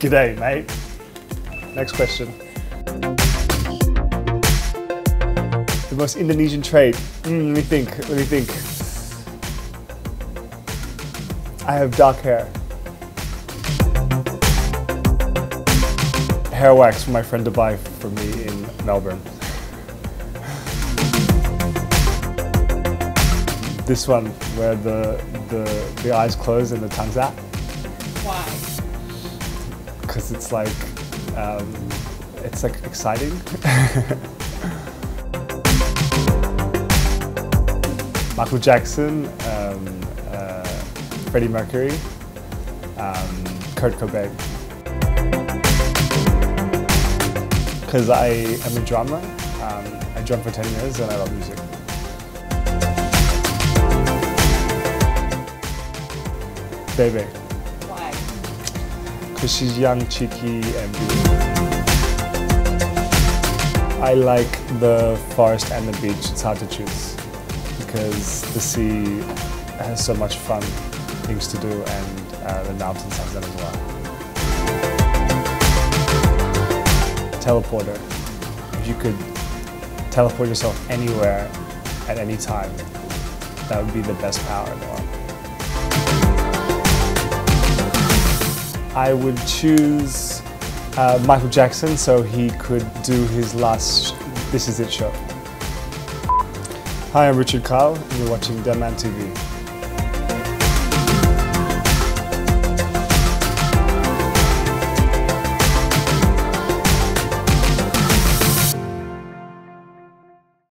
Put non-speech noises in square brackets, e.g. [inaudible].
G'day, mate. Next question. The most Indonesian trait. Mm, let me think. Let me think. I have dark hair. Hair wax for my friend to buy for me in Melbourne. This one, where the, the, the eyes close and the tongue's out. Why? Because it's like um, it's like exciting. [laughs] Michael Jackson, um, uh, Freddie Mercury, um, Kurt Cobain. Because I am a drummer. Um, I drum for 10 years and I love music. Bebe. Because she's young, cheeky, and beautiful. I like the forest and the beach. It's hard to choose because the sea has so much fun things to do, and uh, the mountains have them as well. Teleporter. If you could teleport yourself anywhere at any time, that would be the best power in the world. I would choose uh, Michael Jackson so he could do his last This Is It show. Hi, I'm Richard Kyle, and you're watching DA MAN TV.